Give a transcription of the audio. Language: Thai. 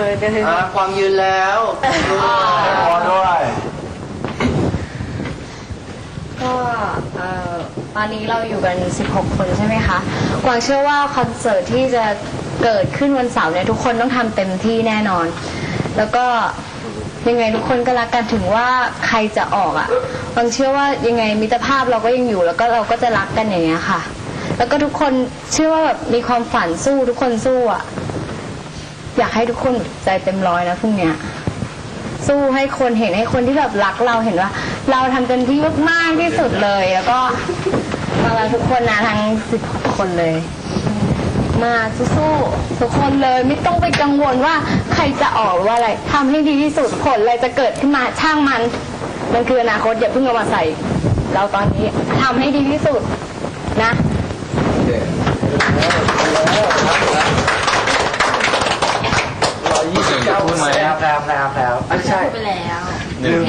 อะความยืนแล้วด้วยพอด้วย ก็เอ่อตอนนี้เราอยู่กัน 16 คนใช่ไหมคะ กวางเชื่อว่าคอนเสิร์ตที่จะเกิดขึ้นวันเสาร์เนี่ยทุกคนต้องทำเต็มที่แน่นอน แล้วก็ยังไงทุกคนก็รักกันถึงว่าใครจะออกอะ่ะกวางเชื่อว่ายังไงมิตรภาพเราก็ยังอยู่ แล้วก็เราก็จะรักกันอย่างเงี้ยค่ะ แล้วก็ทุกคนเชื่อว่าแบบมีความฝันสู้ทุกคนสู้อะ่ะ อยากให้ทุกคนใจเต็มร้อยนะพรุ่งเนี้ยสู้ให้คนเห็นให้คนที่แบบรักเราเห็นว่า เราทำเต็มที่มากๆที่สุดเลย แล้วก็มาล้วทุกคนนะทั้งสิบคนเลย มาสู้ๆทุกคนเลยไม่ต้องไปกังวลว่าใครจะออกหรือว่าอะไรทำให้ดีที่สุดผลอะไรจะเกิดขึ้นมาช่างมัน มันคืออนาคตอย่าเพิ่งเอามาใส่ เราตอนนี้ทำให้ดีที่สุดนะร้อเก้าพูดมาแล้วครับครับครับอะใช่ไปแล้วหนึ่ง